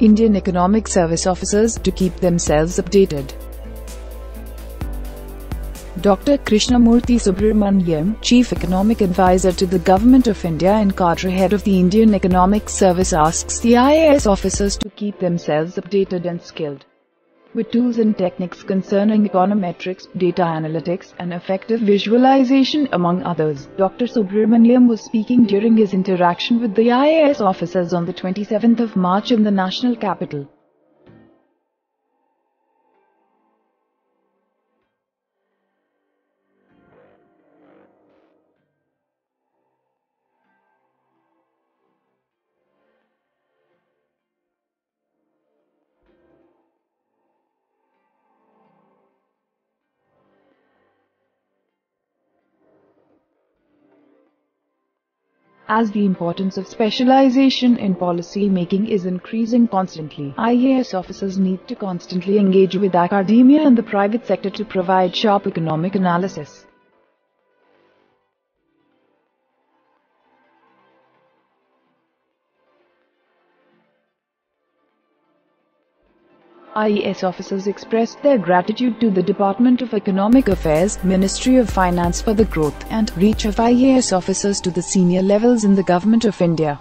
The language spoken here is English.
Indian Economic Service officers to keep themselves updated. Dr. Krishnamurthy Subramaniam, Chief Economic Advisor to the Government of India and cadre head of the Indian Economic Service asks the IES officers to keep themselves updated and skilled with tools and techniques concerning econometrics, data analytics, and effective visualization, among others. Dr. Subramaniam was speaking during his interaction with the IES officers on the 27th of March in the national capital. As the importance of specialization in policy making is increasing constantly, IES officers need to constantly engage with academia and the private sector to provide sharp economic analysis. IES officers expressed their gratitude to the Department of Economic Affairs, Ministry of Finance for the growth and reach of IES officers to the senior levels in the Government of India.